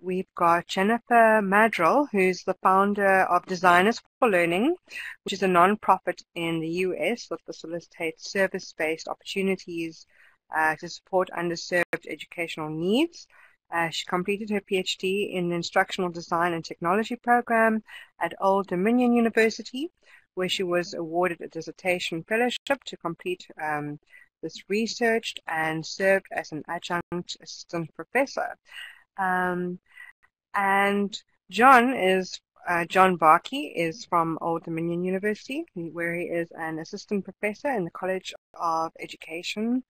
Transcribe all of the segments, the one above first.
we've got Jennifer Maddrell, who's the founder of Designers for Learning, which is a nonprofit in the US that facilitates service-based opportunities uh, to support underserved educational needs. Uh, she completed her PhD in the Instructional Design and Technology program at Old Dominion University, where she was awarded a dissertation fellowship to complete um, this research and served as an adjunct assistant professor. Um, and John is uh, John Baaki is from Old Dominion University, where he is an assistant professor in the College of Education.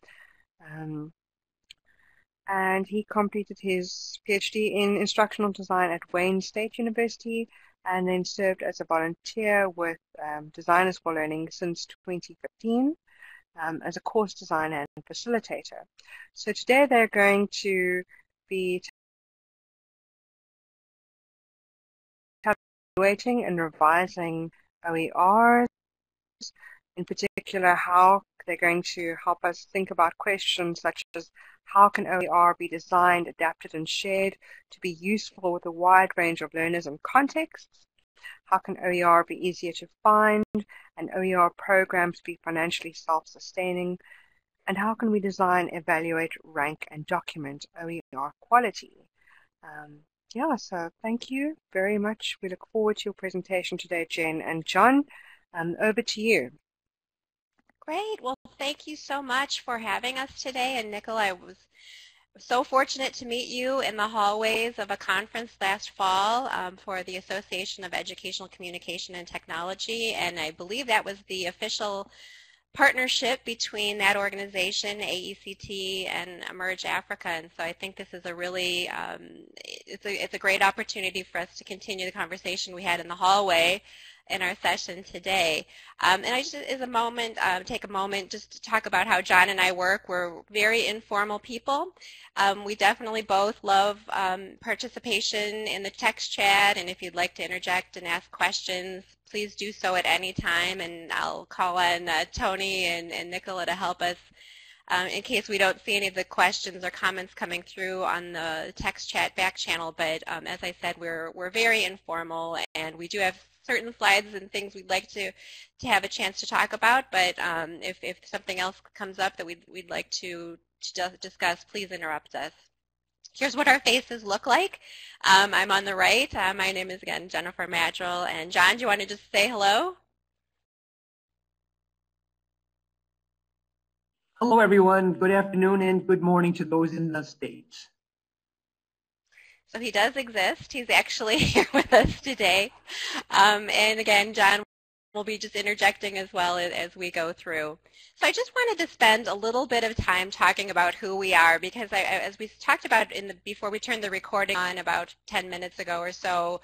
Um, and he completed his PhD in instructional design at Wayne State University and then served as a volunteer with um, Designers for Learning since 2015 um, as a course designer and facilitator. So today they're going to be evaluating and revising OERs, in particular how they're going to help us think about questions such as how can OER be designed, adapted, and shared to be useful with a wide range of learners and contexts? How can OER be easier to find and OER programs be financially self-sustaining? And how can we design, evaluate, rank, and document OER quality? Um, yeah, so thank you very much. We look forward to your presentation today, Jen. And John, um, over to you. Great. Well, thank you so much for having us today. And Nicola, I was so fortunate to meet you in the hallways of a conference last fall um, for the Association of Educational Communication and Technology. And I believe that was the official partnership between that organization, AECT, and Emerge Africa. And so I think this is a really, um, it's, a, it's a great opportunity for us to continue the conversation we had in the hallway in our session today. Um, and I just, as a moment, um, take a moment just to talk about how John and I work. We're very informal people. Um, we definitely both love um, participation in the text chat, and if you'd like to interject and ask questions, please do so at any time, and I'll call on uh, Tony and, and Nicola to help us um, in case we don't see any of the questions or comments coming through on the text chat back channel. But um, as I said, we're, we're very informal, and we do have certain slides and things we'd like to, to have a chance to talk about. But um, if, if something else comes up that we'd, we'd like to, to discuss, please interrupt us. Here's what our faces look like. Um, I'm on the right. Uh, my name is, again, Jennifer Maddrell. And John, do you want to just say hello? Hello, everyone. Good afternoon and good morning to those in the States. So he does exist. He's actually here with us today. Um, and again, John will be just interjecting as well as we go through. So I just wanted to spend a little bit of time talking about who we are because I, as we talked about in the, before we turned the recording on about 10 minutes ago or so,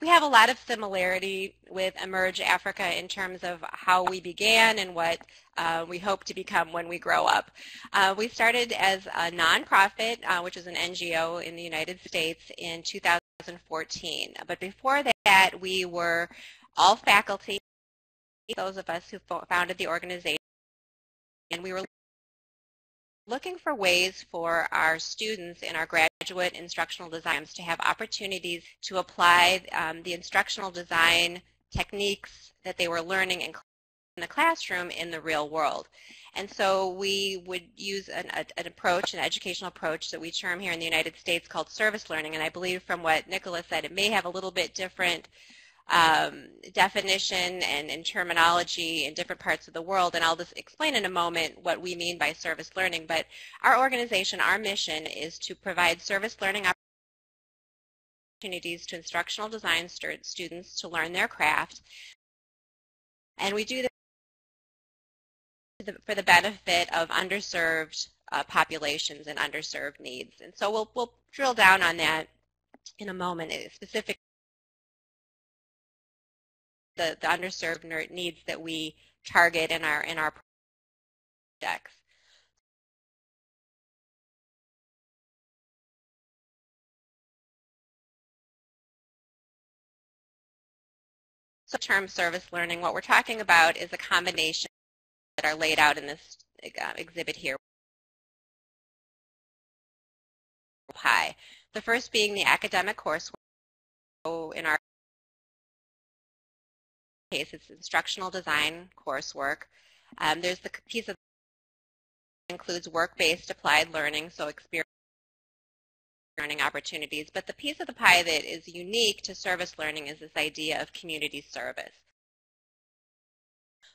we have a lot of similarity with Emerge Africa in terms of how we began and what uh, we hope to become when we grow up. Uh, we started as a nonprofit, uh, which is an NGO in the United States in 2014. But before that, we were all faculty, those of us who founded the organization, and we were looking for ways for our students in our graduate instructional designs to have opportunities to apply um, the instructional design techniques that they were learning in, the classroom in the real world. And so we would use an, a, an, approach, an educational approach that we term here in the United States called service learning. And I believe from what Nicholas said, it may have a little bit different um, definition and, and, terminology in different parts of the world, and I'll just explain in a moment what we mean by service learning. But our organization, our mission is to provide service learning opportunities to instructional design students to learn their craft, and we do this for the benefit of underserved uh, populations and underserved needs. And so we'll, we'll drill down on that in a moment, specifically the, the underserved needs that we target in our in our projects. So term service learning, what we're talking about is a combination that are laid out in this uh, exhibit here. High. The first being the academic coursework. So in our case, it's instructional design coursework. Um, there's the piece of includes work-based applied learning, so experience learning opportunities. But the piece of the pie that is unique to service learning is this idea of community service.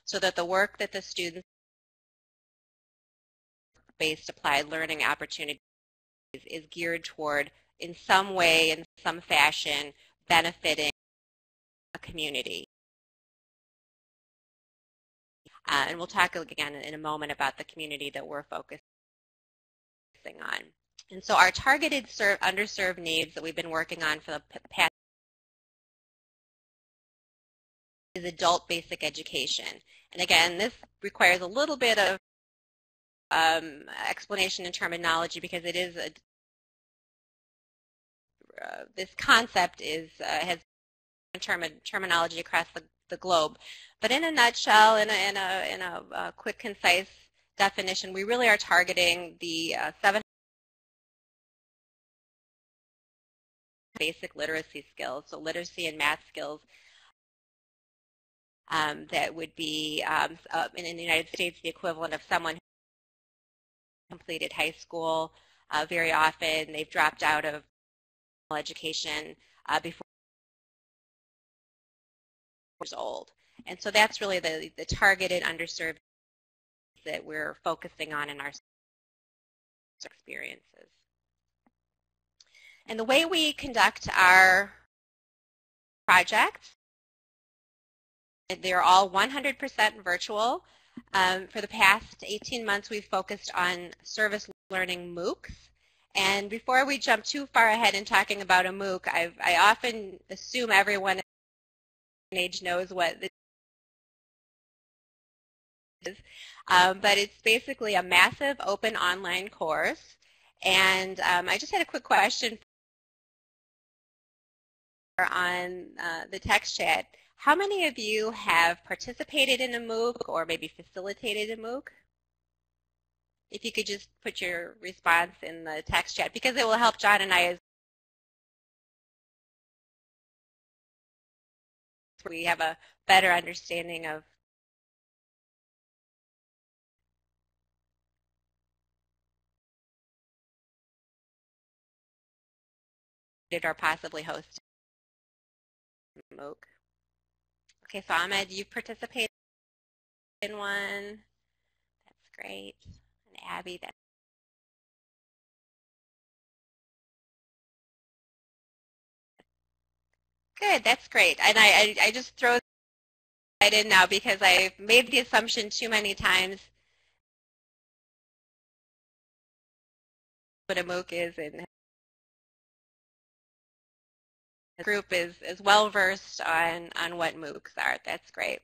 So that the work that the students based applied learning opportunities is geared toward in some way, in some fashion, benefiting a community. Uh, and we'll talk again in a moment about the community that we're focusing on. And so our targeted serve, underserved needs that we've been working on for the past is adult basic education. And again, this requires a little bit of um, explanation and terminology because it is a, uh, this concept is uh, has term terminology across the, the globe. But in a nutshell, in a, in a, in a uh, quick, concise definition, we really are targeting the uh, seven basic literacy skills, so literacy and math skills um, that would be, um, uh, in, in, the United States, the equivalent of someone who completed high school. Uh, very often, they've dropped out of education uh, before years old. And so that's really the, the targeted underserved that we're focusing on in our experiences. And the way we conduct our projects, they're all 100% virtual. Um, for the past 18 months, we've focused on service learning MOOCs. And before we jump too far ahead in talking about a MOOC, I've, I often assume everyone age knows what this is. Um, but it's basically a massive open online course. And um, I just had a quick question on uh, the text chat. How many of you have participated in a MOOC or maybe facilitated a MOOC? If you could just put your response in the text chat because it will help John and I as we have a better understanding of or possibly host MOOC. Okay, so Ahmed, you participated in one. That's great. And Abby, that's Good, that's great. And I, I, I just throw that in now because I've made the assumption too many times what a MOOC is and the group is, is well versed on, on what MOOCs are. That's great.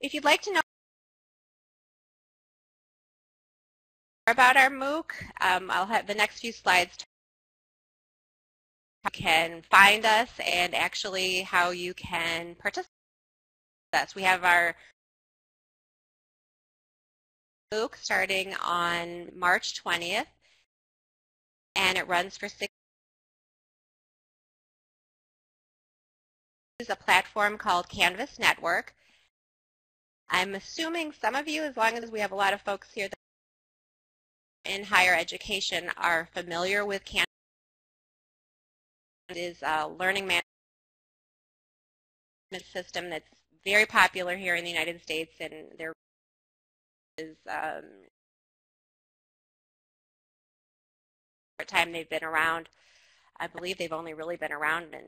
If you'd like to know more about our MOOC, um, I'll have the next few slides can find us and actually how you can participate with us. We have our MOOC starting on March 20th and it runs for six a platform called Canvas Network. I'm assuming some of you, as long as we have a lot of folks here in higher education, are familiar with Canvas is a learning management system that's very popular here in the United States, and there is um, time they've been around. I believe they've only really been around in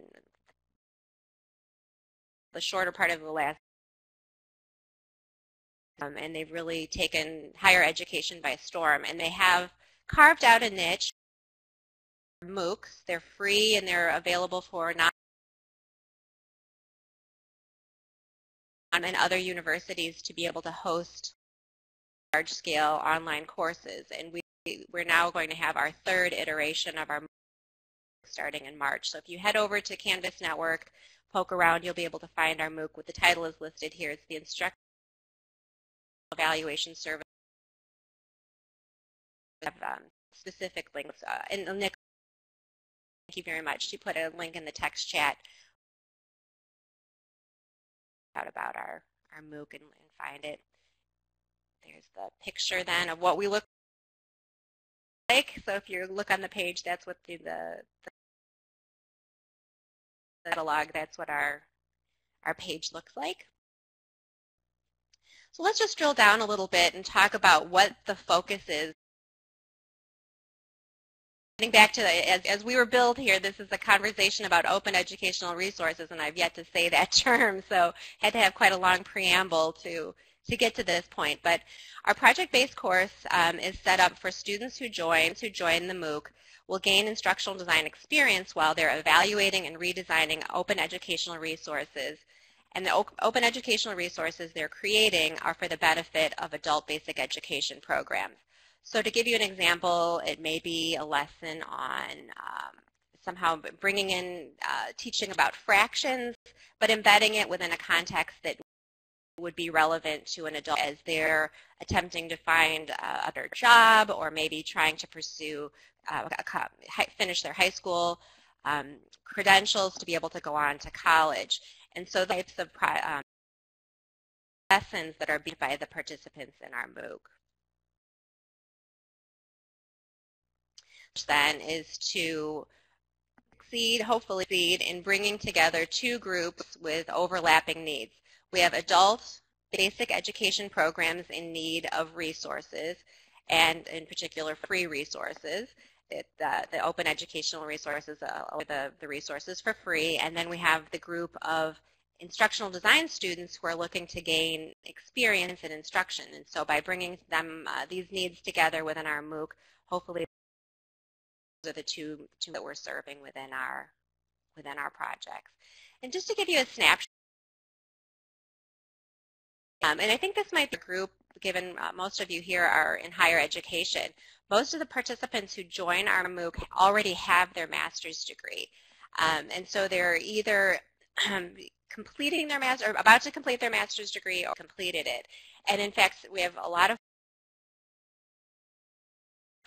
the shorter part of the last um, and they've really taken higher education by storm. And they have carved out a niche MOOCs. They're free and they're available for non and other universities to be able to host large-scale online courses. And we, we're now going to have our third iteration of our starting in March. So if you head over to Canvas Network, poke around, you'll be able to find our MOOC with the title is listed here. It's the Instructional Evaluation Service. Um, specific links. Uh, and Nick, thank you very much. She put a link in the text chat out about our, our MOOC and, and find it. There's the picture then of what we look like. So if you look on the page, that's what the, the, the catalog, that's what our, our page looks like. So let's just drill down a little bit and talk about what the focus is. Getting back to, the, as, as we were billed here, this is a conversation about open educational resources, and I've yet to say that term, so had to have quite a long preamble to, to get to this point. But our project-based course um, is set up for students who join, who join the MOOC will gain instructional design experience while they're evaluating and redesigning open educational resources and the open educational resources they're creating are for the benefit of adult basic education programs. So to give you an example, it may be a lesson on um, somehow bringing in uh, teaching about fractions, but embedding it within a context that would be relevant to an adult as they're attempting to find a other job or maybe trying to pursue, uh, finish their high school um, credentials to be able to go on to college. And so the types of um, lessons that are being by the participants in our MOOC. Then is to succeed, hopefully succeed, in bringing together two groups with overlapping needs. We have adult basic education programs in need of resources, and in particular free resources. It, uh, the open educational resources, uh, the, the resources for free, and then we have the group of instructional design students who are looking to gain experience in instruction. And so by bringing them uh, these needs together within our MOOC, hopefully are the two, two that we're serving within our within our projects. And just to give you a snapshot, um, and I think this might be a group, given uh, most of you here are in higher education, most of the participants who join our MOOC already have their master's degree. Um, and so they're either um, completing their master, or about to complete their master's degree or completed it. And in fact, we have a lot of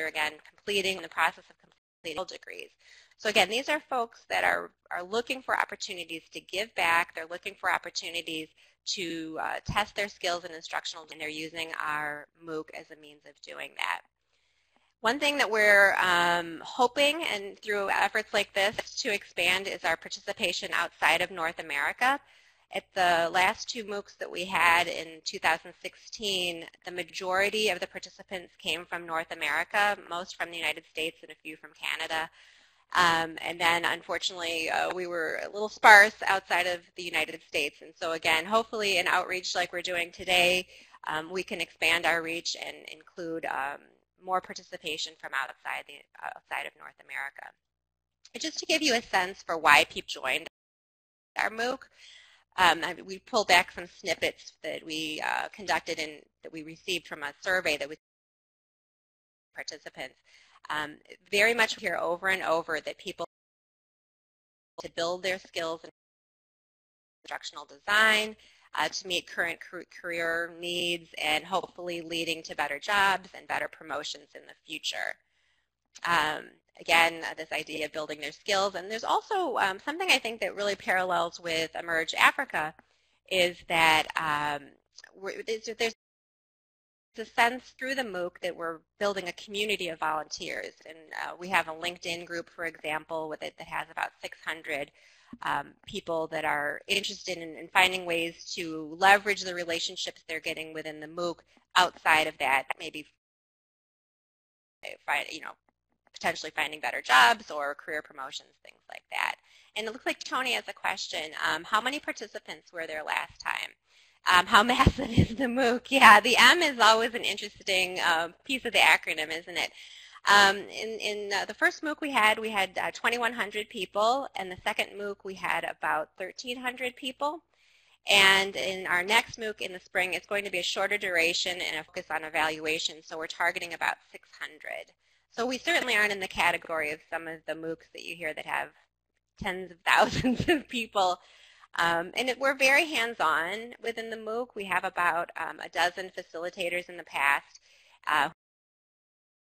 again completing the process of completing degrees. So again, these are folks that are, are looking for opportunities to give back. They're looking for opportunities to uh, test their skills in instructional, and they're using our MOOC as a means of doing that. One thing that we're um, hoping and through efforts like this to expand is our participation outside of North America. At the last two MOOCs that we had in 2016, the majority of the participants came from North America, most from the United States and a few from Canada. Um, and then unfortunately uh, we were a little sparse outside of the United States. And so again, hopefully in outreach like we're doing today, um, we can expand our reach and include um, more participation from outside, the, outside of North America. just to give you a sense for why people joined our MOOC, um, we pulled back some snippets that we uh, conducted and that we received from a survey that was participants. Um, very much hear over and over that people to build their skills in instructional design, uh, to meet current career needs and hopefully leading to better jobs and better promotions in the future. Um, again, this idea of building their skills. And there's also um, something I think that really parallels with Emerge Africa is that um, there's a sense through the MOOC that we're building a community of volunteers. And uh, we have a LinkedIn group, for example, with it that has about 600 um, people that are interested in, in, finding ways to leverage the relationships they're getting within the MOOC outside of that, maybe you know, potentially finding better jobs or career promotions, things like that. And it looks like Tony has a question. Um, how many participants were there last time? Um, how massive is the MOOC? Yeah, the M is always an interesting uh, piece of the acronym, isn't it? Um, in in uh, the first MOOC we had, we had uh, 2,100 people, and the second MOOC we had about 1,300 people. And in our next MOOC in the spring, it's going to be a shorter duration and a focus on evaluation, so we're targeting about 600. So we certainly aren't in the category of some of the MOOCs that you hear that have tens of thousands of people. Um, and it, we're very hands-on within the MOOC. We have about um, a dozen facilitators in the past uh,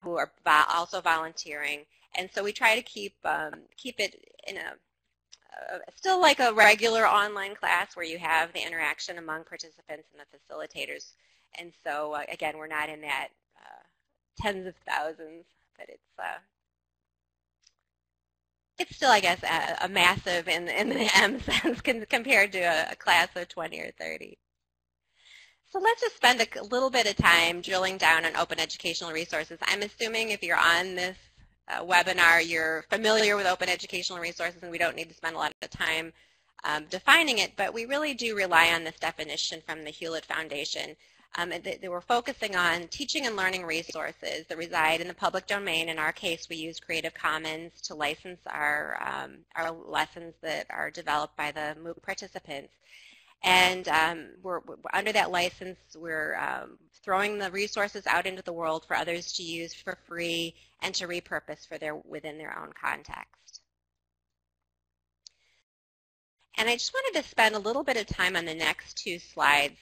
who are also volunteering. And so we try to keep um, keep it in a uh, still like a regular online class where you have the interaction among participants and the facilitators. And so uh, again, we're not in that uh, tens of thousands, but it's uh, it's still, I guess, a, a massive in, in the M sense compared to a, a, class of 20 or 30. So let's just spend a little bit of time drilling down on open educational resources. I'm assuming if you're on this uh, webinar, you're familiar with open educational resources and we don't need to spend a lot of time um, defining it, but we really do rely on this definition from the Hewlett Foundation. Um, they, they, were focusing on teaching and learning resources that reside in the public domain. In our case, we use Creative Commons to license our, um, our lessons that are developed by the MOOC participants. And um, we're, we're, under that license, we're um, throwing the resources out into the world for others to use for free and to repurpose for their, within their own context. And I just wanted to spend a little bit of time on the next two slides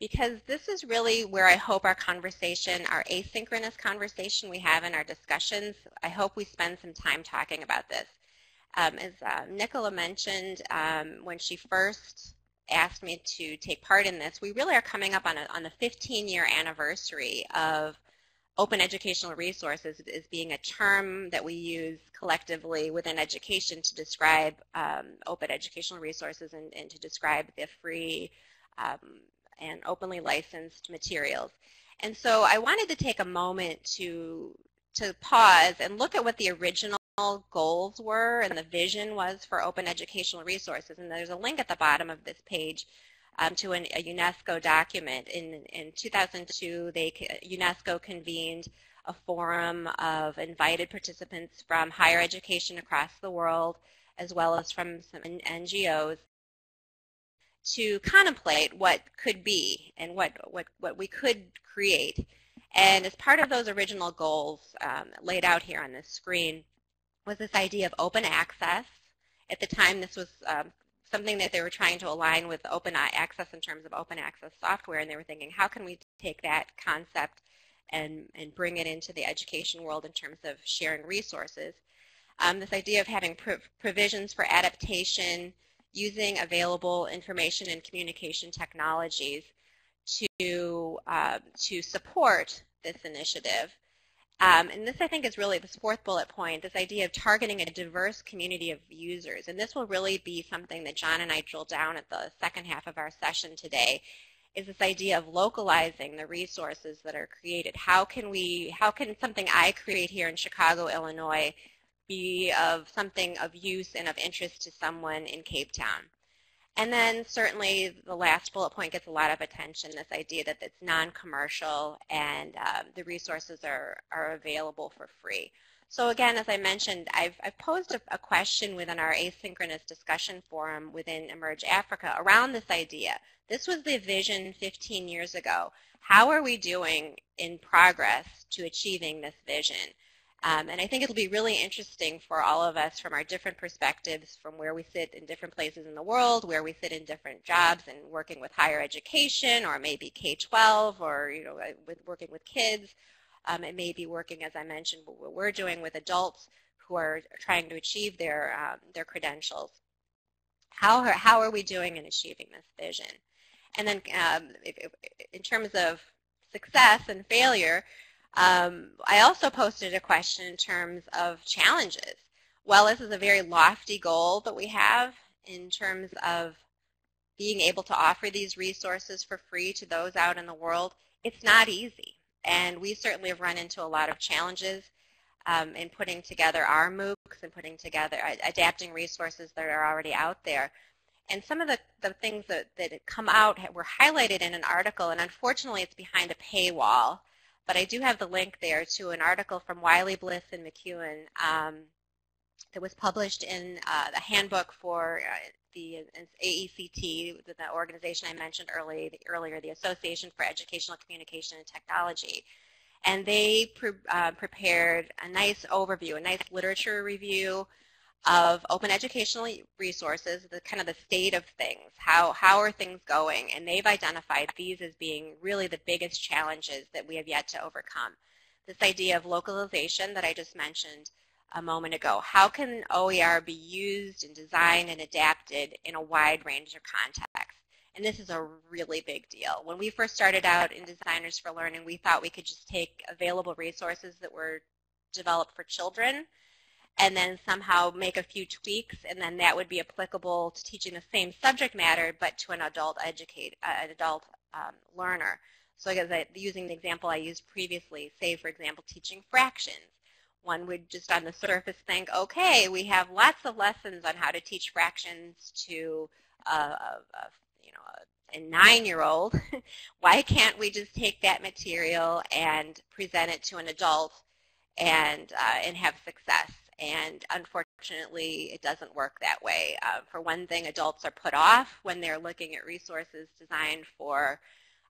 because this is really where I hope our conversation, our asynchronous conversation we have in our discussions, I hope we spend some time talking about this. Um, as uh, Nicola mentioned, um, when she first asked me to take part in this, we really are coming up on, a, on the 15-year anniversary of open educational resources as being a term that we use collectively within education to describe um, open educational resources and, and, to describe the free um, and openly licensed materials. And so I wanted to take a moment to, to pause and look at what the original goals were and the vision was for open educational resources. And there's a link at the bottom of this page um, to an, a UNESCO document. In, in 2002, they, UNESCO convened a forum of invited participants from higher education across the world, as well as from some NGOs, to contemplate what could be and what, what, what we could create. And as part of those original goals um, laid out here on this screen was this idea of open access. At the time, this was um, something that they were trying to align with open access in terms of open access software, and they were thinking, how can we take that concept and, and bring it into the education world in terms of sharing resources. Um, this idea of having provisions for adaptation, using available information and communication technologies to, uh, to support this initiative. Um, and this, I think, is really this fourth bullet point, this idea of targeting a diverse community of users. And this will really be something that John and I drill down at the second half of our session today, is this idea of localizing the resources that are created. How can we, how can something I create here in Chicago, Illinois, be of something of use and of interest to someone in Cape Town. And then certainly the last bullet point gets a lot of attention, this idea that it's non-commercial and um, the resources are, are available for free. So again, as I mentioned, I've, I've posed a, a, question within our asynchronous discussion forum within Emerge Africa around this idea. This was the vision 15 years ago. How are we doing in progress to achieving this vision? Um, and I think it'll be really interesting for all of us from our different perspectives, from where we sit in different places in the world, where we sit in different jobs and working with higher education or maybe K-12 or you know, uh, with working with kids. Um, it may be working, as I mentioned, what we're doing with adults who are trying to achieve their, um, their credentials. How are, how are we doing in achieving this vision? And then um, if, if, in terms of success and failure, um, I also posted a question in terms of challenges. Well, this is a very lofty goal that we have in terms of being able to offer these resources for free to those out in the world. It's not easy, and we certainly have run into a lot of challenges um, in putting together our MOOCs and putting together, adapting resources that are already out there. And some of the, the things that, that come out were highlighted in an article, and unfortunately it's behind a paywall. But I do have the link there to an article from Wiley Bliss and McEwen um, that was published in uh, the handbook for uh, the AECT, the organization I mentioned early, the, earlier, the Association for Educational Communication and Technology. And they pre uh, prepared a nice overview, a nice literature review of open educational resources, the kind of the state of things, how, how are things going, and they've identified these as being really the biggest challenges that we have yet to overcome. this idea of localization that I just mentioned a moment ago. How can OER be used and designed and adapted in a wide range of contexts? And this is a really big deal. When we first started out in Designers for Learning, we thought we could just take available resources that were developed for children and then somehow make a few tweaks, and then that would be applicable to teaching the same subject matter, but to an adult educate, uh, an adult um, learner. So I guess using the example I used previously, say for example teaching fractions, one would just on the surface think, okay, we have lots of lessons on how to teach fractions to a, a, a you know a, a nine-year-old. Why can't we just take that material and present it to an adult and uh, and have success? And unfortunately, it doesn't work that way. Uh, for one thing, adults are put off when they're looking at resources designed for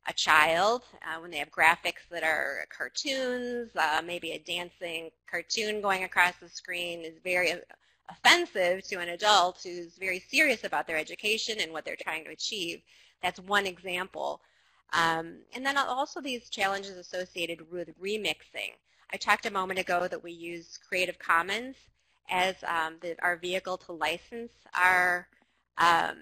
a child, uh, when they have graphics that are cartoons, uh, maybe a dancing cartoon going across the screen is very offensive to an adult who's very serious about their education and what they're trying to achieve. That's one example. Um, and then also these challenges associated with remixing. I talked a moment ago that we use Creative Commons as um, the, our vehicle to license our um,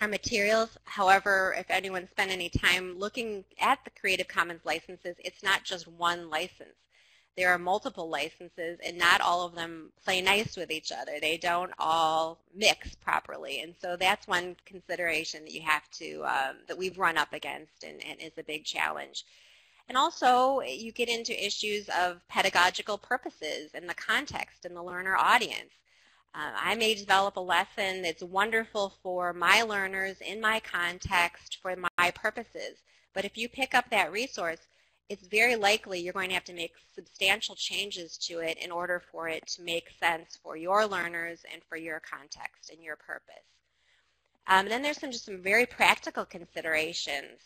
our materials. However, if anyone spent any time looking at the Creative Commons licenses, it's not just one license. There are multiple licenses, and not all of them play nice with each other. They don't all mix properly, and so that's one consideration that you have to um, that we've run up against, and, and is a big challenge. And also, you get into issues of pedagogical purposes and the context and the learner audience. Uh, I may develop a lesson that's wonderful for my learners in my context for my purposes. But if you pick up that resource, it's very likely you're going to have to make substantial changes to it in order for it to make sense for your learners and for your context and your purpose. Um, then there's some just some very practical considerations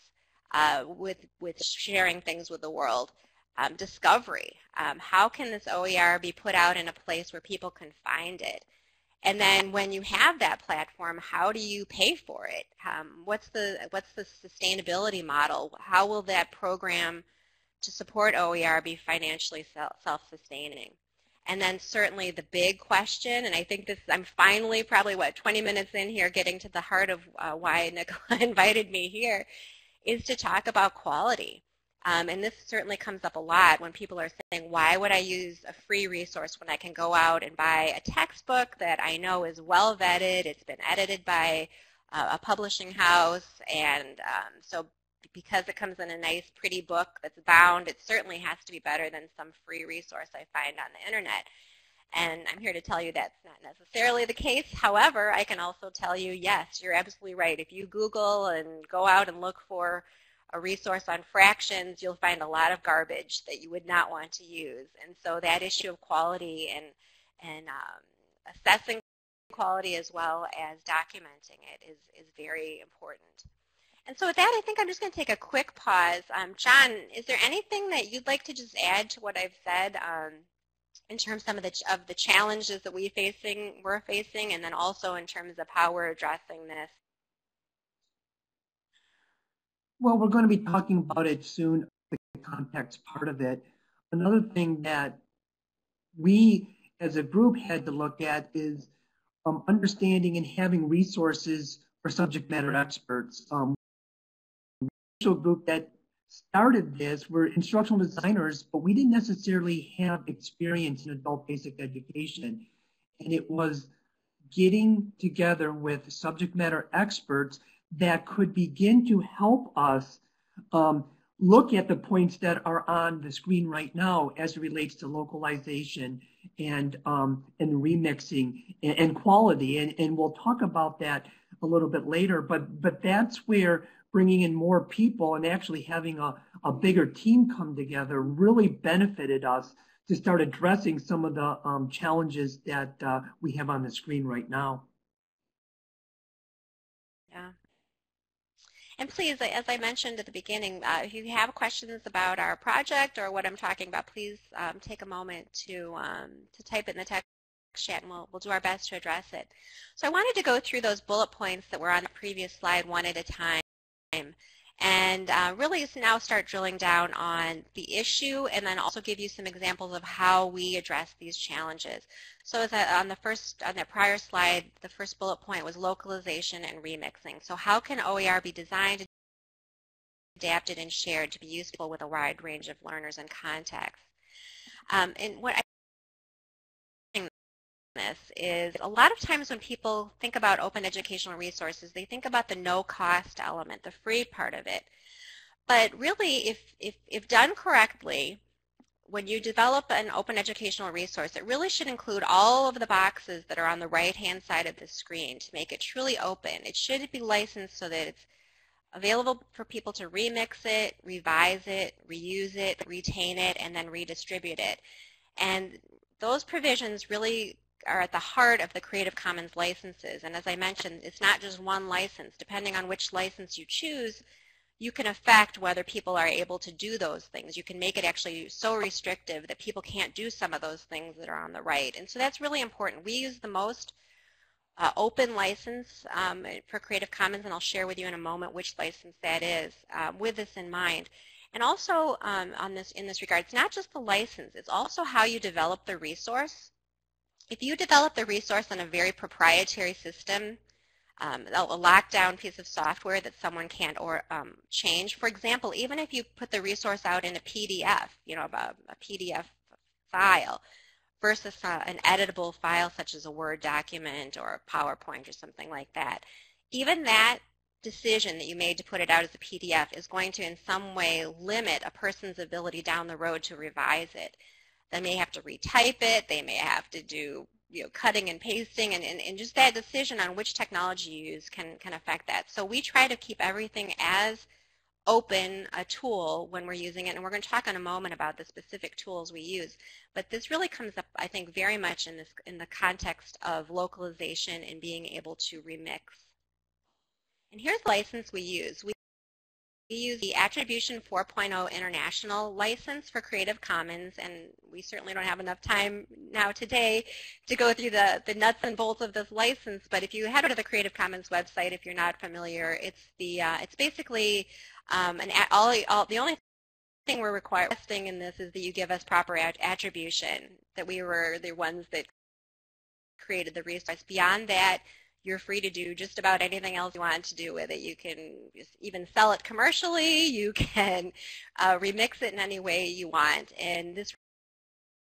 uh, with, with sharing things with the world. Um, discovery. Um, how can this OER be put out in a place where people can find it? And then when you have that platform, how do you pay for it? Um, what's the what's the sustainability model? How will that program to support OER be financially self-sustaining? And then certainly the big question, and I think this I'm finally probably what 20 minutes in here getting to the heart of uh, why Nicola invited me here, is to talk about quality. Um, and this certainly comes up a lot when people are saying, why would I use a free resource when I can go out and buy a textbook that I know is well vetted, it's been edited by uh, a publishing house, and um, so because it comes in a nice, pretty book that's bound, it certainly has to be better than some free resource I find on the internet. And I'm here to tell you that's not necessarily the case. However, I can also tell you, yes, you're absolutely right. If you Google and go out and look for a resource on fractions, you'll find a lot of garbage that you would not want to use. And so that issue of quality and, and um, assessing quality as well as documenting it is, is very important. And so with that, I think I'm just going to take a quick pause. Um, John, is there anything that you'd like to just add to what I've said um, in terms of some of the, of the challenges that we facing, we're facing, and then also in terms of how we're addressing this well, we're going to be talking about it soon, the context part of it. Another thing that we as a group had to look at is um, understanding and having resources for subject matter experts. Um, a group that started this were instructional designers, but we didn't necessarily have experience in adult basic education. And it was getting together with subject matter experts that could begin to help us um, look at the points that are on the screen right now as it relates to localization and um, and remixing and, and quality. And, and we'll talk about that a little bit later. But but that's where bringing in more people and actually having a, a bigger team come together really benefited us to start addressing some of the um, challenges that uh, we have on the screen right now. Yeah. And please, as I mentioned at the beginning, uh, if you have questions about our project or what I'm talking about, please um, take a moment to, um, to type it in the text chat and we'll, we'll do our best to address it. So I wanted to go through those bullet points that were on the previous slide one at a time. And uh, really now start drilling down on the issue and then also give you some examples of how we address these challenges. So on the first, on that prior slide, the first bullet point was localization and remixing. So how can OER be designed, adapted, and shared to be useful with a wide range of learners and contexts? Um, and what I this is a lot of times when people think about open educational resources, they think about the no cost element, the free part of it. But really, if, if, if done correctly, when you develop an open educational resource, it really should include all of the boxes that are on the right-hand side of the screen to make it truly open. It should be licensed so that it's available for people to remix it, revise it, reuse it, retain it, and then redistribute it. And those provisions really are at the heart of the Creative Commons licenses. And as I mentioned, it's not just one license. Depending on which license you choose, you can affect whether people are able to do those things. You can make it actually so restrictive that people can't do some of those things that are on the right. And so that's really important. We use the most uh, open license um, for Creative Commons, and I'll share with you in a moment which license that is um, with this in mind. And also um, on this, in this regard, it's not just the license, it's also how you develop the resource. If you develop the resource on a very proprietary system, um, a, lockdown piece of software that someone can't or um, change. For example, even if you put the resource out in a PDF, you know, a, a PDF file versus uh, an editable file such as a Word document or a PowerPoint or something like that, even that decision that you made to put it out as a PDF is going to in some way limit a person's ability down the road to revise it. They may have to retype it. They may have to do you know, cutting and pasting, and, and, and just that decision on which technology you use can, can affect that. So we try to keep everything as open a tool when we're using it, and we're going to talk in a moment about the specific tools we use. But this really comes up, I think, very much in this in the context of localization and being able to remix. And here's the license we use. We we use the Attribution 4.0 International license for Creative Commons, and we certainly don't have enough time now today to go through the, the nuts and bolts of this license, but if you head over to the Creative Commons website, if you're not familiar, it's the uh, it's basically um, an all, all the only thing we're requesting in this is that you give us proper attribution, that we were the ones that created the resource. Beyond that, you're free to do just about anything else you want to do with it. You can even sell it commercially. You can uh, remix it in any way you want. And this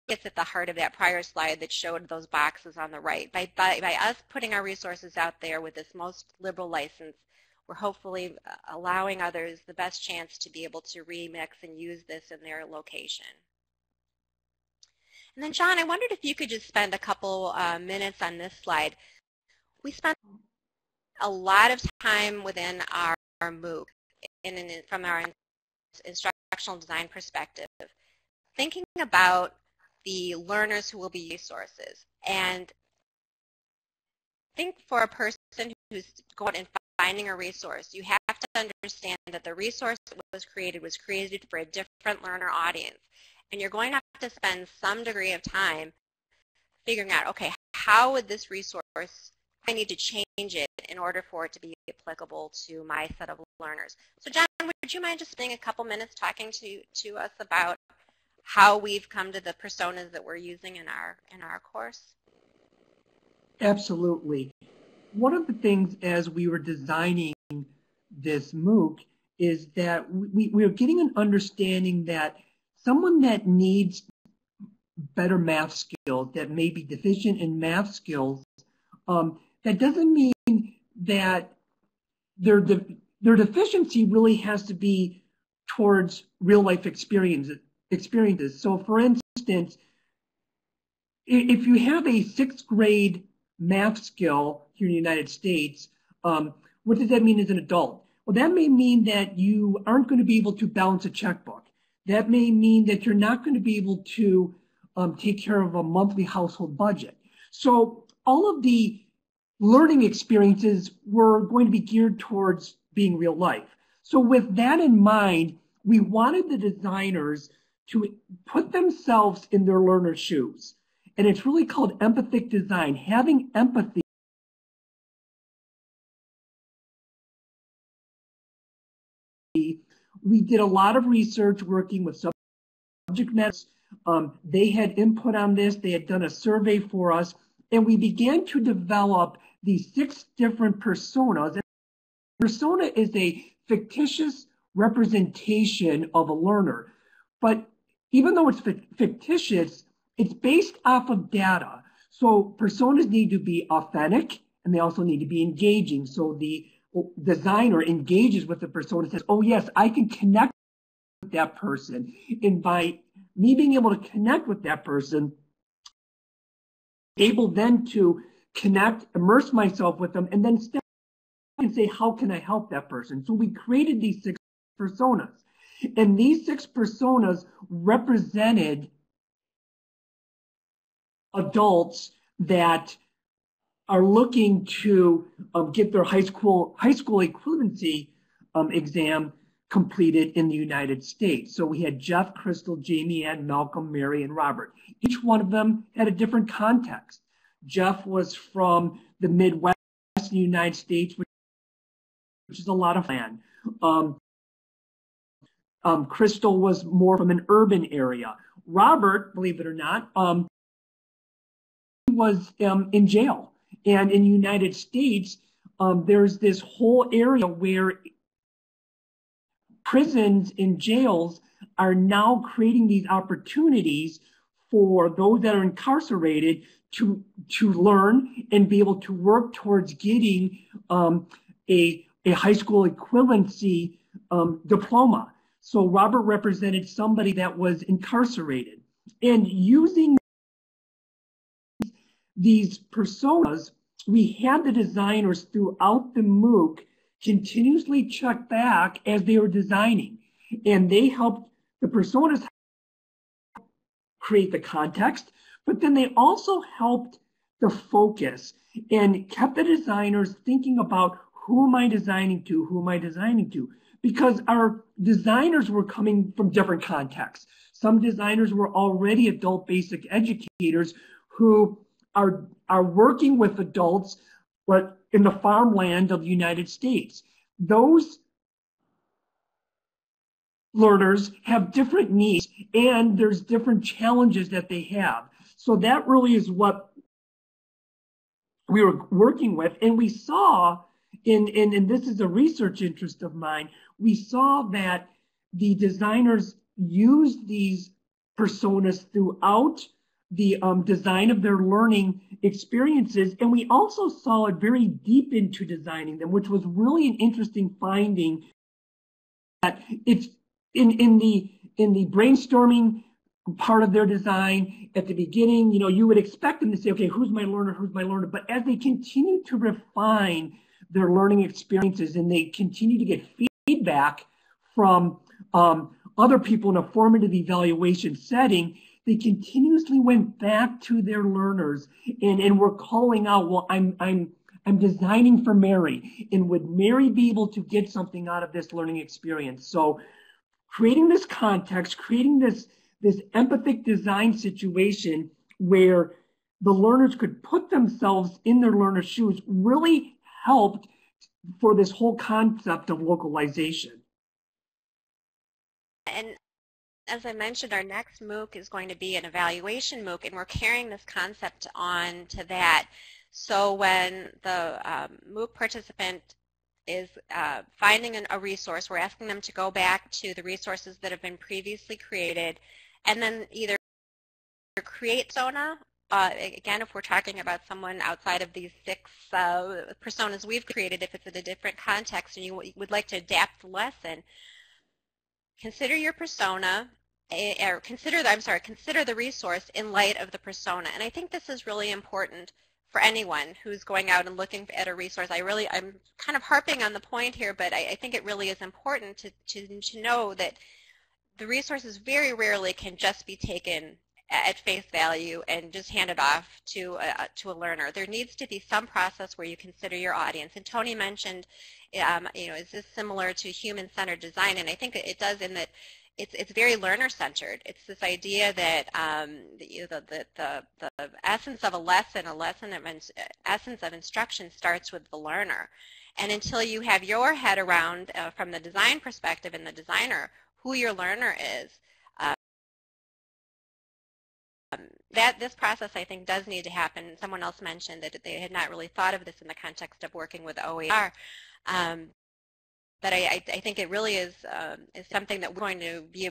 gets at the heart of that prior slide that showed those boxes on the right. By, by, by us putting our resources out there with this most liberal license, we're hopefully uh, allowing others the best chance to be able to remix and use this in their location. And then, John, I wondered if you could just spend a couple uh, minutes on this slide we spent a lot of time within our, our MOOC in, from our instructional design perspective, thinking about the learners who will be resources. And I think for a person who's going and finding a resource, you have to understand that the resource that was created was created for a different learner audience. And you're going to have to spend some degree of time figuring out, okay, how would this resource I need to change it in order for it to be applicable to my set of learners. So John, would you mind just spending a couple minutes talking to, to us about how we've come to the personas that we're using in our, in our course? Absolutely. One of the things as we were designing this MOOC is that we, we are getting an understanding that someone that needs better math skills, that may be deficient in math skills, um, that doesn't mean that their, their deficiency really has to be towards real life experiences. experiences. So for instance, if you have a sixth grade math skill here in the United States, um, what does that mean as an adult? Well, that may mean that you aren't going to be able to balance a checkbook. That may mean that you're not going to be able to um, take care of a monthly household budget. So all of the learning experiences were going to be geared towards being real life. So with that in mind, we wanted the designers to put themselves in their learner's shoes. And it's really called empathic design, having empathy we did a lot of research working with subject matter. Um, they had input on this. They had done a survey for us. And we began to develop these six different personas. Persona is a fictitious representation of a learner. But even though it's fictitious, it's based off of data. So personas need to be authentic and they also need to be engaging. So the designer engages with the persona says, oh yes, I can connect with that person. And by me being able to connect with that person, able then to connect, immerse myself with them, and then step and say, how can I help that person? So we created these six personas. And these six personas represented adults that are looking to um, get their high school high school equivalency um, exam completed in the United States. So we had Jeff, Crystal, Jamie, Ann, Malcolm, Mary, and Robert. Each one of them had a different context. Jeff was from the Midwest the United States, which, which is a lot of land. Um, um, Crystal was more from an urban area. Robert, believe it or not, um, was um, in jail. And in the United States, um, there's this whole area where prisons and jails are now creating these opportunities for those that are incarcerated to to learn and be able to work towards getting um, a a high school equivalency um, diploma. So Robert represented somebody that was incarcerated, and using these personas, we had the designers throughout the MOOC continuously check back as they were designing. And they helped the personas create the context, but then they also helped the focus and kept the designers thinking about who am I designing to? Who am I designing to? Because our designers were coming from different contexts. Some designers were already adult basic educators who are, are working with adults, but in the farmland of the United States. Those learners have different needs and there's different challenges that they have. So that really is what we were working with. And we saw in, in, and this is a research interest of mine, we saw that the designers used these personas throughout the um, design of their learning experiences. And we also saw it very deep into designing them, which was really an interesting finding that it's in, in the, in the brainstorming part of their design at the beginning, you know, you would expect them to say, okay, who's my learner? Who's my learner? But as they continue to refine their learning experiences and they continue to get feedback from um, other people in a formative evaluation setting, they continuously went back to their learners and, and were calling out, well, I'm, I'm, I'm designing for Mary. And would Mary be able to get something out of this learning experience? So creating this context, creating this, this empathic design situation where the learners could put themselves in their learner's shoes really helped for this whole concept of localization. And as I mentioned, our next MOOC is going to be an evaluation MOOC, and we're carrying this concept on to that. So when the um, MOOC participant is uh, finding an, a resource, we're asking them to go back to the resources that have been previously created, and then either create Zona, uh, again, if we're talking about someone outside of these six uh, personas we've created, if it's in a different context and you would like to adapt the lesson, consider your persona, eh, or consider the, I'm sorry, consider the resource in light of the persona. And I think this is really important for anyone who's going out and looking at a resource. I really, I'm kind of harping on the point here, but I, I think it really is important to, to, to know that the resources very rarely can just be taken at face value and just hand it off to a, to a learner. There needs to be some process where you consider your audience. And Tony mentioned, um, you know, is this similar to human-centered design? And I think it does in that it's it's very learner centered. It's this idea that um, the, the, the, the essence of a lesson, a lesson of essence of instruction starts with the learner. And until you have your head around uh, from the design perspective and the designer who your learner is, uh, that this process I think does need to happen. Someone else mentioned that they had not really thought of this in the context of working with OER. Um, but I, I, think it really is um, is something that we're going to be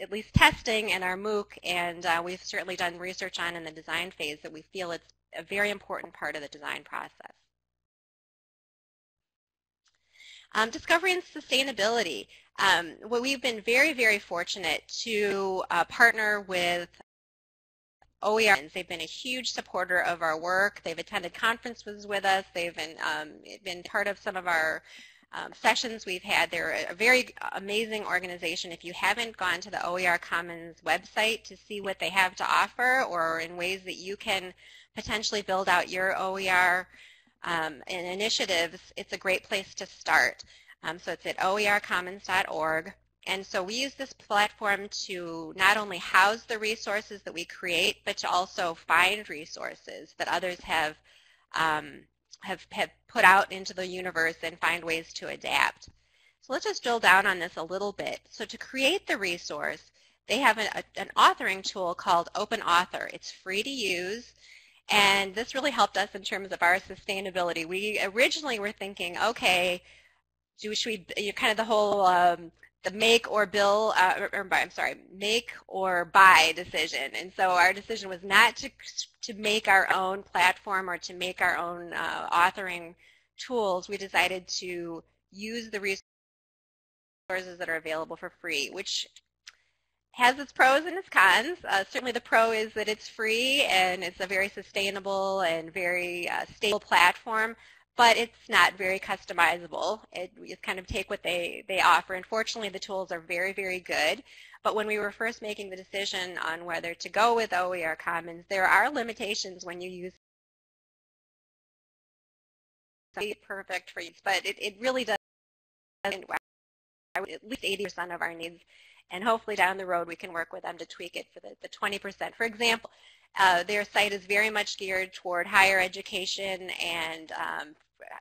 at least testing in our MOOC, and uh, we've certainly done research on in the design phase that we feel it's a very important part of the design process. Um, discovery and sustainability. Um, well, we've been very, very fortunate to uh, partner with OER. They've been a huge supporter of our work. They've attended conferences with us. They've been, um, been part of some of our um, sessions we've had. They're a very amazing organization. If you haven't gone to the OER Commons website to see what they have to offer or in ways that you can potentially build out your OER um, and initiatives, it's a great place to start. Um, so it's at oercommons.org. And so we use this platform to not only house the resources that we create, but to also find resources that others have um, have, have put out into the universe and find ways to adapt. So let's just drill down on this a little bit. So to create the resource, they have a, an authoring tool called Open Author. It's free to use, and this really helped us in terms of our sustainability. We originally were thinking, okay, do, we should we, kind of the whole um, the make or bill, uh, or, I'm sorry, make or buy decision. And so our decision was not to, to make our own platform or to make our own uh, authoring tools. We decided to use the resources that are available for free, which has its pros and its cons. Uh, certainly the pro is that it's free and it's a very sustainable and very uh, stable platform but it's not very customizable. It, you kind of take what they, they offer. Unfortunately, the tools are very, very good. But when we were first making the decision on whether to go with OER Commons, there are limitations when you use perfect for use, but it, it really does at least 80% of our needs. And hopefully down the road we can work with them to tweak it for the, the 20%. For example, uh, their site is very much geared toward higher education and um,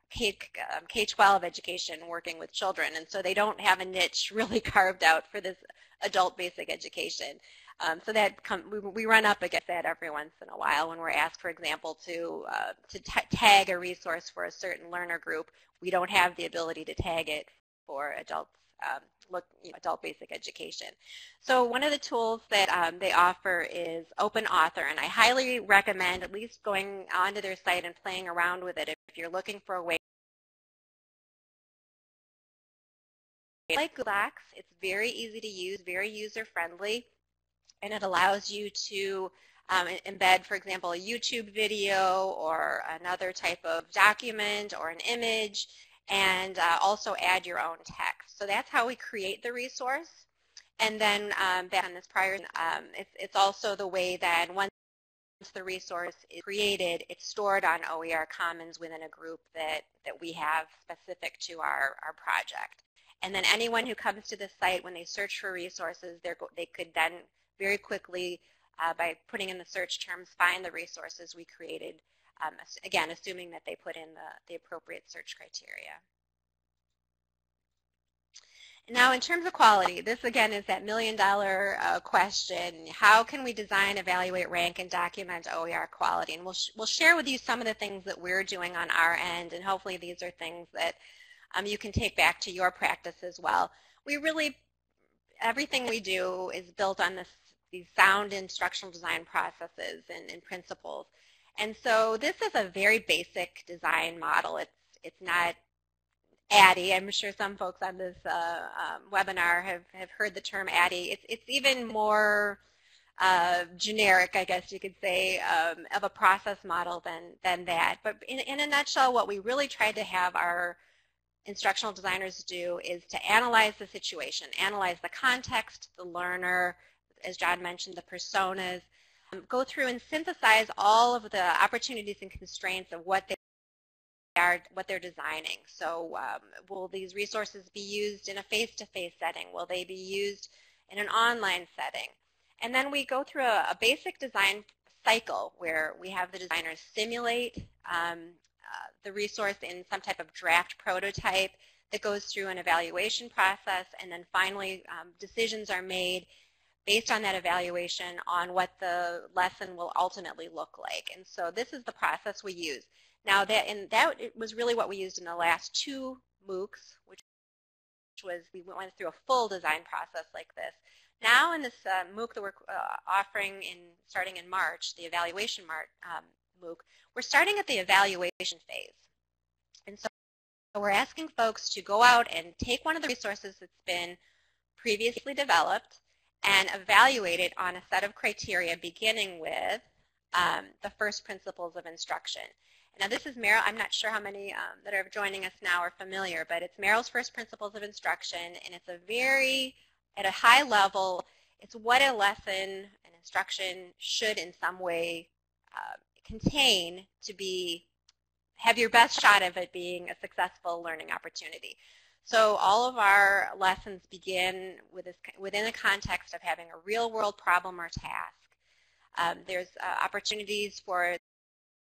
K-12 education working with children, and so they don't have a niche really carved out for this adult basic education. Um, so that we, we, run up against that every once in a while when we're asked, for example, to uh, to tag a resource for a certain learner group. We don't have the ability to tag it for adults um, look you know, adult basic education. So one of the tools that um, they offer is Open Author, and I highly recommend at least going onto their site and playing around with it if you're looking for a way. Like Docs, it's very easy to use, very user-friendly, and it allows you to um, embed, for example, a YouTube video or another type of document or an image and uh, also add your own text. So that's how we create the resource. And then um, back on this prior, um, it's, it's also the way that once the resource is created, it's stored on OER Commons within a group that, that we have specific to our, our project. And then anyone who comes to the site, when they search for resources, they they could then very quickly, uh, by putting in the search terms, find the resources we created um, again, assuming that they put in the, the appropriate search criteria. Now, in terms of quality, this again is that million dollar uh, question. How can we design, evaluate, rank, and document OER quality? And we'll, sh we'll share with you some of the things that we're doing on our end, and hopefully these are things that um, you can take back to your practice as well. We really, everything we do is built on this, these sound instructional design processes and, and principles. And so this is a very basic design model. It's, it's not ADDIE. I'm sure some folks on this uh, um, webinar have, have heard the term ADDIE. It's, it's even more uh, generic, I guess you could say, um, of a process model than, than that. But in, in a nutshell, what we really tried to have our instructional designers do is to analyze the situation, analyze the context, the learner, as John mentioned, the personas, go through and synthesize all of the opportunities and constraints of what they are, what they're designing. So um, will these resources be used in a face-to-face -face setting? Will they be used in an online setting. And then we go through a, a basic design cycle where we have the designers simulate um, uh, the resource in some type of draft prototype that goes through an evaluation process, and then finally um, decisions are made based on that evaluation on what the lesson will ultimately look like. And so this is the process we use. Now that and that was really what we used in the last two MOOCs, which was we went through a full design process like this. Now in this uh, MOOC that we're uh, offering in starting in March, the evaluation March, um, MOOC, we're starting at the evaluation phase. And so we're asking folks to go out and take one of the resources that's been previously developed and evaluate it on a set of criteria beginning with um, the first principles of instruction. Now this is Merrill, I'm not sure how many um, that are joining us now are familiar, but it's Merrill's first principles of instruction and it's a very, at a high level, it's what a lesson, an instruction should in some way uh, contain to be, have your best shot of it being a successful learning opportunity. So all of our lessons begin with this, within the context of having a real world problem or task. Um, there's uh, opportunities for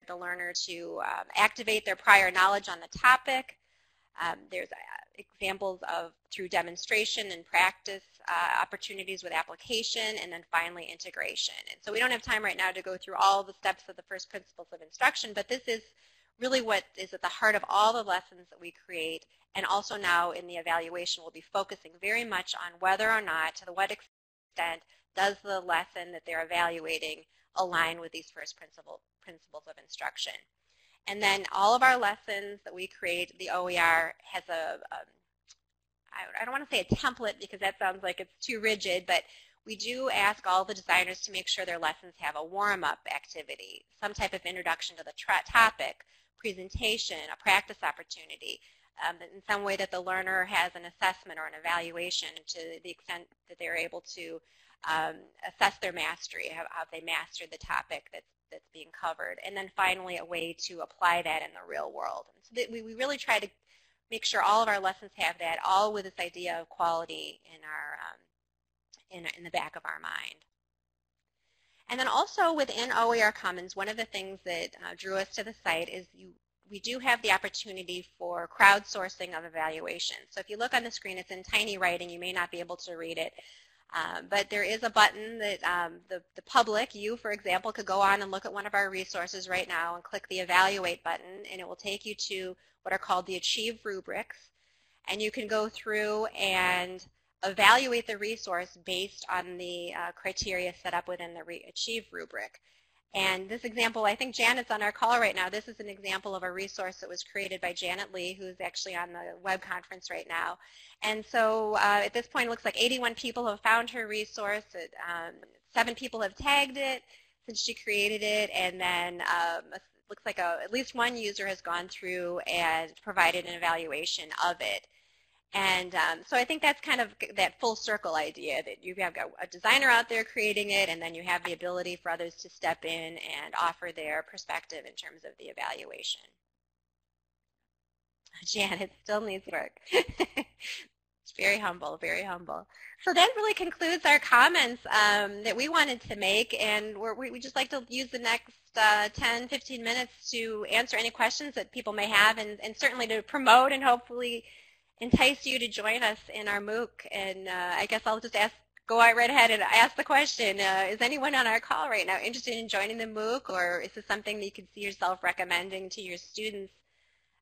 the learner to um, activate their prior knowledge on the topic. Um, there's uh, examples of through demonstration and practice uh, opportunities with application and then finally integration. And so we don't have time right now to go through all the steps of the first principles of instruction, but this is really what is at the heart of all the lessons that we create and also now in the evaluation we'll be focusing very much on whether or not, to what extent, does the lesson that they're evaluating align with these first principle, principles of instruction. And then all of our lessons that we create, the OER has a, um, I don't want to say a template because that sounds like it's too rigid, but we do ask all the designers to make sure their lessons have a warm-up activity, some type of introduction to the topic, presentation, a practice opportunity, um, in some way that the learner has an assessment or an evaluation to the extent that they're able to um, assess their mastery, how they mastered the topic that's, that's being covered. And then finally, a way to apply that in the real world. And so that we, we really try to make sure all of our lessons have that, all with this idea of quality in, our, um, in, in the back of our mind. And then also within OER Commons, one of the things that uh, drew us to the site is you, we do have the opportunity for crowdsourcing of evaluation. So if you look on the screen, it's in tiny writing. You may not be able to read it. Um, but there is a button that um, the, the public, you for example, could go on and look at one of our resources right now and click the evaluate button and it will take you to what are called the achieve rubrics and you can go through and evaluate the resource based on the uh, criteria set up within the achieve rubric. And this example, I think Janet's on our call right now. This is an example of a resource that was created by Janet Lee, who's actually on the web conference right now. And so uh, at this point, it looks like 81 people have found her resource. It, um, seven people have tagged it since she created it, and then um, it looks like a, at least one user has gone through and provided an evaluation of it. And um, so I think that's kind of that full circle idea that you have got a designer out there creating it and then you have the ability for others to step in and offer their perspective in terms of the evaluation. Janet still needs work. it's very humble, very humble. So that really concludes our comments um, that we wanted to make and we we just like to use the next uh, 10, 15 minutes to answer any questions that people may have and, and certainly to promote and hopefully entice you to join us in our MOOC. And uh, I guess I'll just ask, go right ahead and ask the question. Uh, is anyone on our call right now interested in joining the MOOC, or is this something that you could see yourself recommending to your students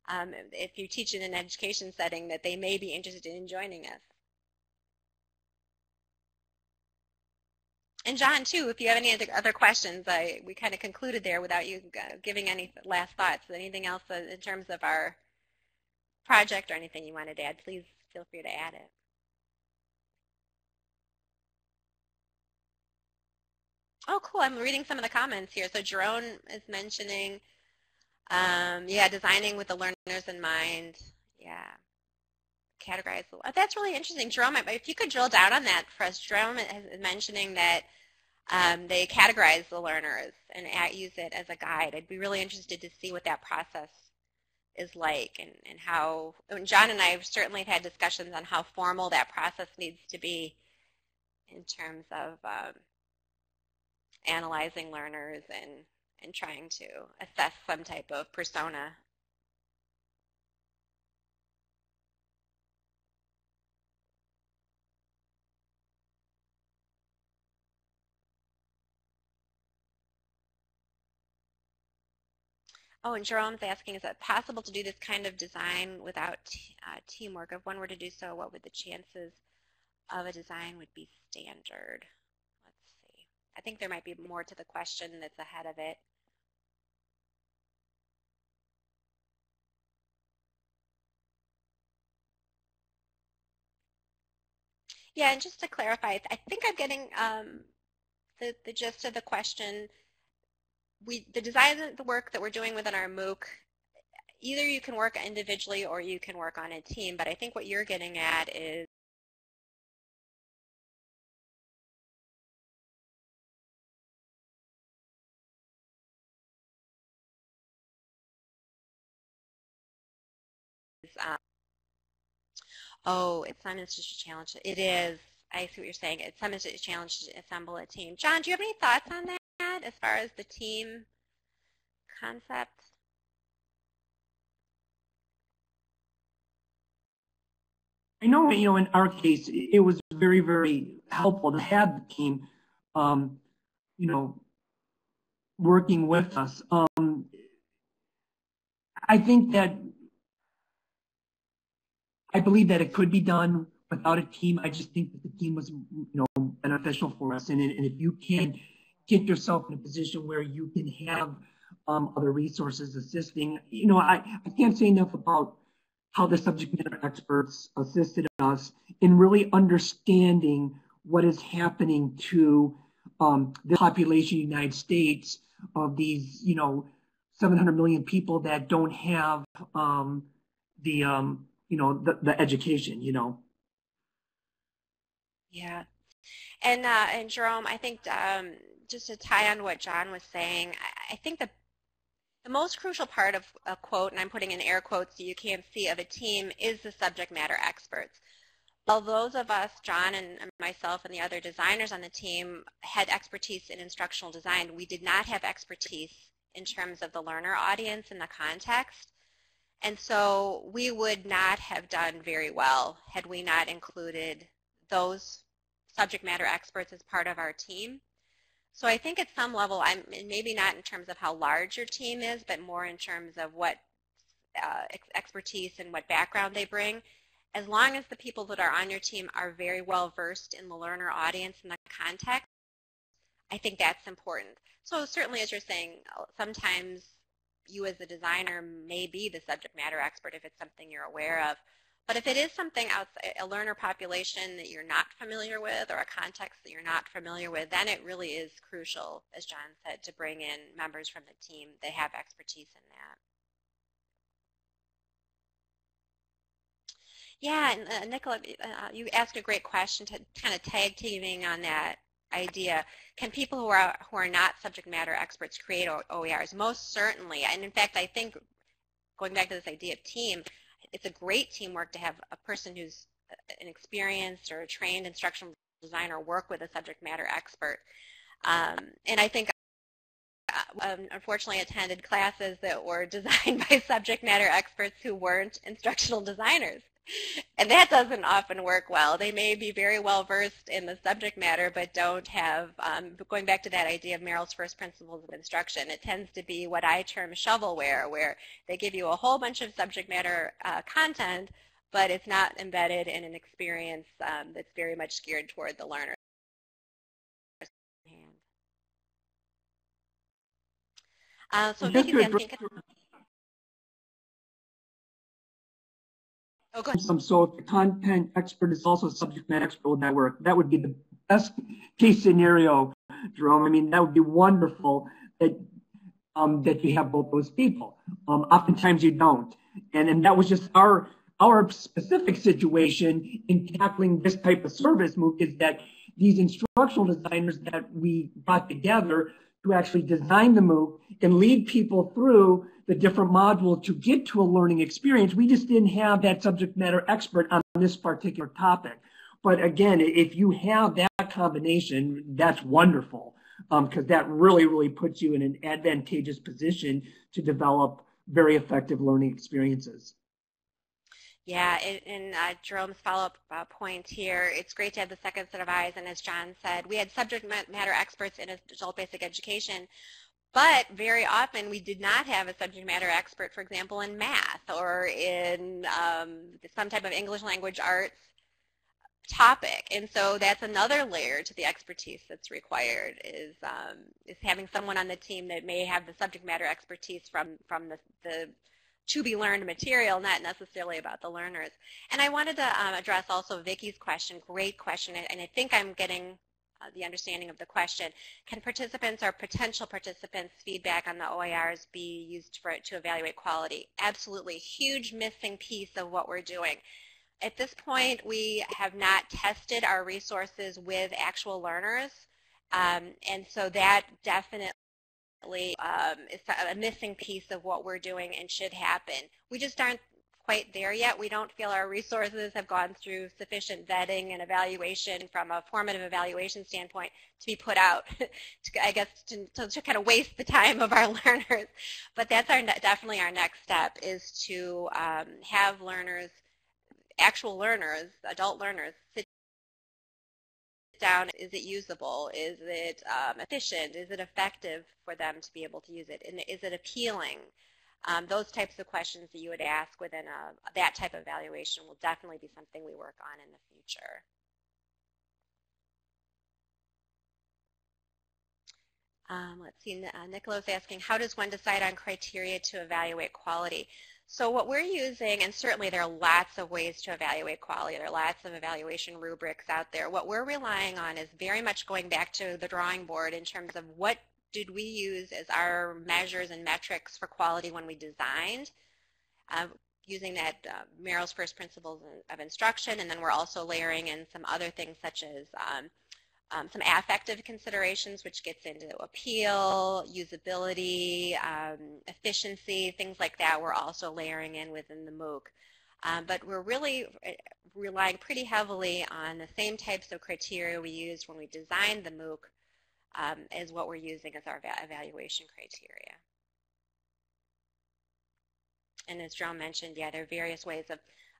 um, if you teach in an education setting that they may be interested in joining us? And John, too, if you have any other, questions, I, we kind of concluded there without you uh, giving any last thoughts. Anything else uh, in terms of our project or anything you wanted to add, please feel free to add it. Oh, cool. I'm reading some of the comments here. So Jerome is mentioning, um, yeah, designing with the learners in mind. Yeah. Categorize. Oh, that's really interesting. Jerome, if you could drill down on that for us. Jerome is mentioning that um, they categorize the learners and use it as a guide. I'd be really interested to see what that process is like and, and how, and John and I have certainly had discussions on how formal that process needs to be. in terms of um, analyzing learners and, and trying to assess some type of persona. Oh, and Jerome's asking, is it possible to do this kind of design without uh, teamwork? If one were to do so, what would the chances of a design would be standard? Let's see. I think there might be more to the question that's ahead of it. Yeah, and just to clarify, I think I'm getting um, the, the gist of the question we the design of the work that we're doing within our MOOC, either you can work individually or you can work on a team, but I think what you're getting at is um, oh, it's just a challenge. It is. I see what you're saying. It's some a challenge to assemble a team. John, do you have any thoughts on that? As far as the team concept? I know, you know, in our case, it was very, very helpful to have the team, um, you know, working with us. Um, I think that I believe that it could be done without a team. I just think that the team was, you know, beneficial for us. And, and if you can get yourself in a position where you can have um, other resources assisting. You know, I, I can't say enough about how the subject matter experts assisted us in really understanding what is happening to um, the population of the United States of these, you know, 700 million people that don't have um, the, um, you know, the, the education, you know. Yeah. And, uh, and Jerome, I think um, just to tie on what John was saying, I, think the the most crucial part of a quote, and I'm putting in air quotes so you can't see, of a team is the subject matter experts. While those of us, John and myself and the other designers on the team, had expertise in instructional design, we did not have expertise in terms of the learner audience and the context. And so we would not have done very well had we not included those subject matter experts as part of our team. So I think at some level, I'm maybe not in terms of how large your team is, but more in terms of what uh, expertise and what background they bring. As long as the people that are on your team are very well versed in the learner audience and the context, I think that's important. So certainly, as you're saying, sometimes you as a designer may be the subject matter expert if it's something you're aware of. But if it is something outside a learner population that you're not familiar with or a context that you're not familiar with, then it really is crucial, as John said, to bring in members from the team that have expertise in that. Yeah, and uh, Nicola, uh, you asked a great question to kind of tag teaming on that idea. Can people who are who are not subject matter experts create OERs? Most certainly, and in fact, I think going back to this idea of team, it's a great teamwork to have a person who's an experienced or a trained instructional designer work with a subject matter expert. Um, and I think uh, um, unfortunately attended classes that were designed by subject matter experts who weren't instructional designers. And that doesn't often work well. They may be very well versed in the subject matter, but don't have, um, going back to that idea of Merrill's first principles of instruction, it tends to be what I term shovelware, where they give you a whole bunch of subject matter uh, content, but it's not embedded in an experience um, that's very much geared toward the learner. Uh, so thank you, Oh, Some, so if the content expert is also a subject matter expert with that work, that would be the best case scenario, Jerome. I mean, that would be wonderful that um, that you have both those people. Um, oftentimes you don't, and and that was just our our specific situation in tackling this type of service MOOC is that these instructional designers that we brought together to actually design the MOOC and lead people through the different modules to get to a learning experience. We just didn't have that subject matter expert on this particular topic. but again, if you have that combination, that's wonderful because um, that really, really puts you in an advantageous position to develop very effective learning experiences. Yeah, in uh, Jerome's follow-up uh, point here, it's great to have the second set of eyes, and as John said, we had subject matter experts in adult basic education, but very often we did not have a subject matter expert, for example, in math or in um, some type of English language arts topic. And so that's another layer to the expertise that's required is, um, is having someone on the team that may have the subject matter expertise from, from the, the to be learned material, not necessarily about the learners. And I wanted to um, address also Vicky's question, great question, and I think I'm getting uh, the understanding of the question. Can participants or potential participants' feedback on the OERs be used for, to evaluate quality? Absolutely. Huge missing piece of what we're doing. At this point, we have not tested our resources with actual learners, um, and so that definitely um, is a missing piece of what we're doing and should happen. We just aren't quite there yet. We don't feel our resources have gone through sufficient vetting and evaluation from a formative evaluation standpoint to be put out, to, I guess, to, to, to, kind of waste the time of our learners. But that's our definitely our next step is to um, have learners, actual learners, adult learners, sit down, is it usable? Is it um, efficient? Is it effective for them to be able to use it? And is it appealing? Um, those types of questions that you would ask within a, that type of evaluation will definitely be something we work on in the future. Um, let's see, uh, Nicolo's asking, how does one decide on criteria to evaluate quality? So what we're using, and certainly there are lots of ways to evaluate quality. There are lots of evaluation rubrics out there. What we're relying on is very much going back to the drawing board in terms of what did we use as our measures and metrics for quality when we designed, uh, using that uh, Merrill's first principles of instruction, and then we're also layering in some other things such as um, um, some affective considerations, which gets into appeal, usability, um, efficiency, things like that we're also layering in within the MOOC. Um, but we're really uh, relying pretty heavily on the same types of criteria we used when we designed the MOOC um, as what we're using as our evaluation criteria. And as John mentioned, yeah, there are various ways of,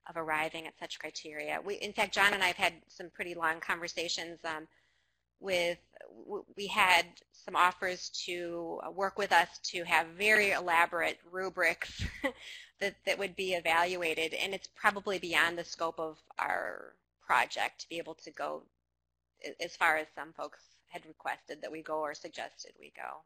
of arriving at such criteria. We, in fact, John and I have had some pretty long conversations um, with, we had some offers to uh, work with us to have very elaborate rubrics that, that would be evaluated, and it's probably beyond the scope of our project to be able to go as far as some folks had requested that we go or suggested we go.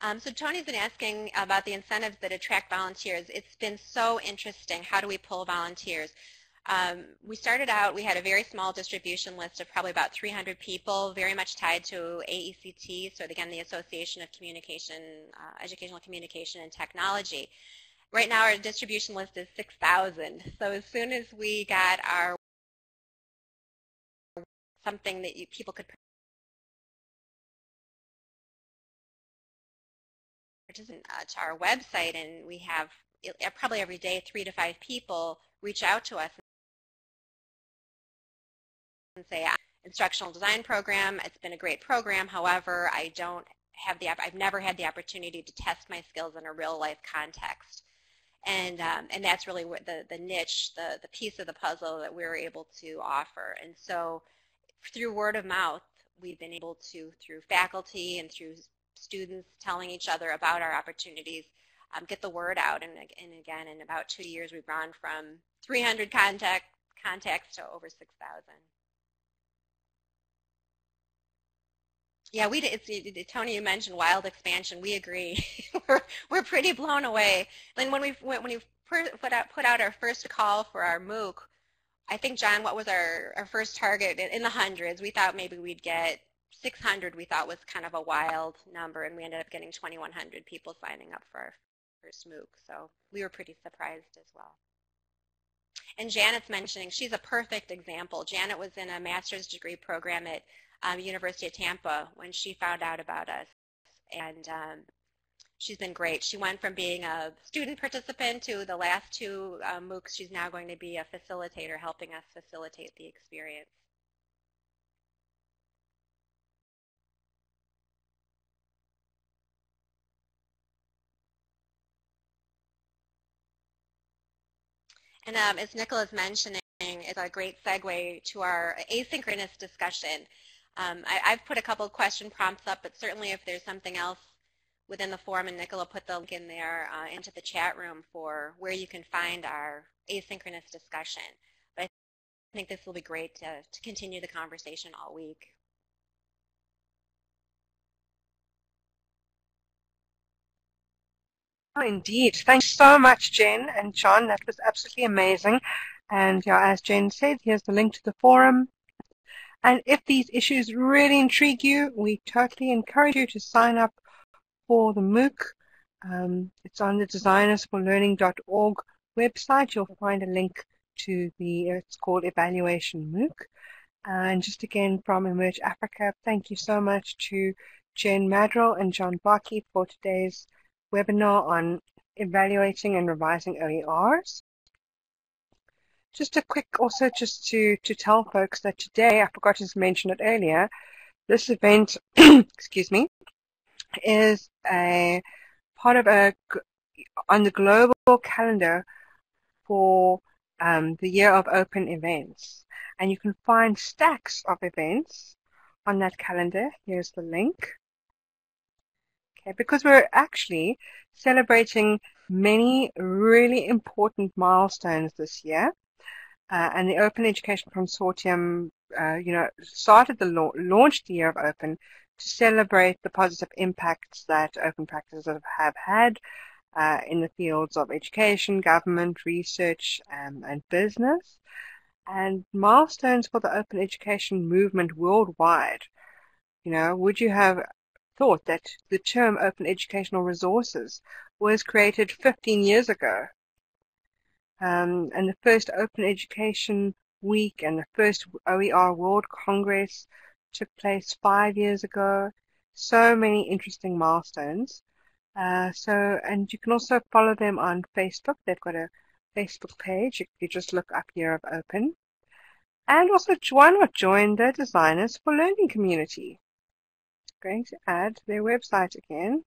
Um, so Tony's been asking about the incentives that attract volunteers. It's been so interesting. How do we pull volunteers? Um, we started out, we had a very small distribution list of probably about 300 people, very much tied to AECT, so again, the Association of Communication, uh, Educational Communication and Technology. Right now our distribution list is 6,000. So as soon as we got our something that you, people could participate uh, to our website, and we have probably every day three to five people reach out to us and say, instructional design program, it's been a great program, however, I don't have the, I've never had the opportunity to test my skills in a real life context. And, um, and that's really what the, the niche, the, the piece of the puzzle that we're able to offer. And so through word of mouth, we've been able to, through faculty and through students telling each other about our opportunities, um, get the word out. And, and again, in about two years, we've gone from 300 contact, contacts to over 6,000. Yeah, we it, Tony, you mentioned wild expansion. We agree. we're we're pretty blown away. And when we when we put out put out our first call for our MOOC, I think, John, what was our, our first target? In the hundreds. We thought maybe we'd get 600 we thought was kind of a wild number, and we ended up getting 2,100 people signing up for our first MOOC. So we were pretty surprised as well. And Janet's mentioning, she's a perfect example. Janet was in a master's degree program at um, University of Tampa when she found out about us. And um, she's been great. She went from being a student participant to the last two uh, MOOCs. She's now going to be a facilitator helping us facilitate the experience. And um, as Nicola's mentioning, is a great segue to our asynchronous discussion. Um, I, have put a couple of question prompts up, but certainly if there's something else within the forum, and Nicola put the link in there uh, into the chat room for where you can find our asynchronous discussion. But I think this will be great to, to continue the conversation all week. Oh, indeed. Thanks so much, Jen and John. That was absolutely amazing. And yeah, as Jen said, here's the link to the forum. And if these issues really intrigue you, we totally encourage you to sign up for the MOOC. Um, it's on the designersforlearning.org website. You'll find a link to the, it's called Evaluation MOOC. And just again from Emerge Africa, thank you so much to Jen Maddrell and John Baaki for today's webinar on evaluating and revising OERs. Just a quick also just to, to tell folks that today, I forgot to mention it earlier, this event, excuse me, is a part of a, on the global calendar for um, the year of open events. And you can find stacks of events on that calendar. Here's the link. Okay, because we're actually celebrating many really important milestones this year. Uh, and the Open Education Consortium, uh, you know, started the la- launched the year of Open to celebrate the positive impacts that open practices have had uh, in the fields of education, government, research, um, and business, and milestones for the open education movement worldwide. You know, would you have thought that the term open educational resources was created 15 years ago. Um, and the first Open Education Week and the first OER World Congress took place five years ago. So many interesting milestones. Uh, so, and you can also follow them on Facebook. They've got a Facebook page. If you just look up Year of Open. And also, why not join the Designers for Learning community? going to add their website again.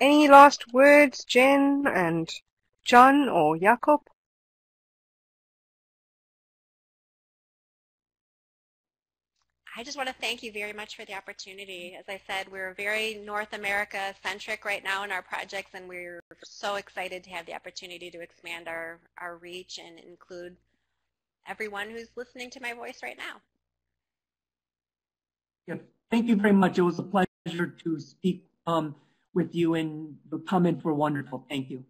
Any last words, Jen and John or Jakob? I just want to thank you very much for the opportunity. As I said, we're very North America centric right now in our projects and we're so excited to have the opportunity to expand our, our reach and include everyone who's listening to my voice right now. Yep. Thank you very much. It was a pleasure to speak um, with you, and the comments were wonderful. Thank you.